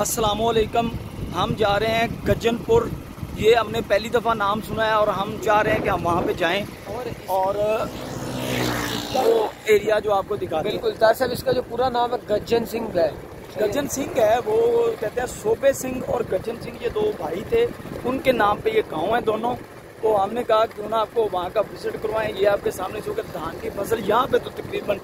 असलकम हम जा रहे हैं गजनपुर। ये हमने पहली दफ़ा नाम सुना है और हम चाह रहे हैं कि हम वहाँ पे जाएँ और वो एरिया जो आपको दिखा रहे बिल्कुल तार साहब इसका जो पूरा नाम है गज्जन सिंह है। गजन सिंह है वो कहते हैं सोबे सिंह और गजन सिंह ये दो भाई थे। उनके नाम पे ये गाँव है दोनों। तो हमने कहा क्यों ना आपको वहाँ का विज़िट करवाएँ? ये आपके सामने जो कि धान की फ़सल। यहाँ पे तो तकरीबन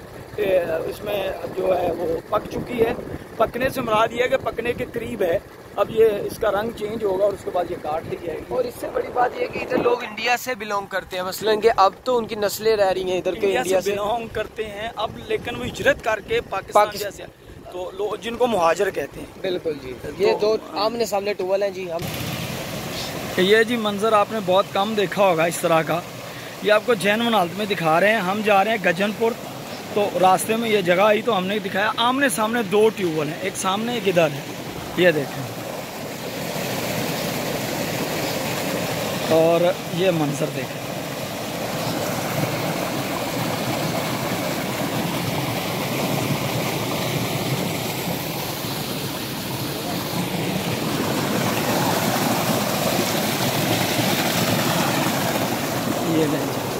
इसमें जो है वो पक चुकी है। पकने से मुराद ये है कि पकने के करीब है। अब ये इसका रंग चेंज होगा और उसके बाद ये काट ली जाएगी। और इससे बड़ी बात ये कि इधर लोग इंडिया से बिलोंग करते हैं। मसलन के अब तो उनकी नस्लें रह रही हैं इधर के इंडिया से बिलोंग करते हैं। अब लेकिन वो हिजरत करके पाकिस्तान जैसे तो लोग जिनको मुहाजर कहते हैं। बिल्कुल जी। ये तो, दो आमने सामने टूवल हैं जी हम। ये जी मंजर आपने बहुत कम देखा होगा इस तरह का। ये आपको जैन हालत में दिखा रहे हैं। हम जा रहे हैं गजनपुर। तो रास्ते में ये जगह आई तो हमने दिखाया। आमने सामने दो ट्यूबवेल हैं, एक सामने, एक इधर है। ये देखें। और ये मंजर देखें। ये देखें।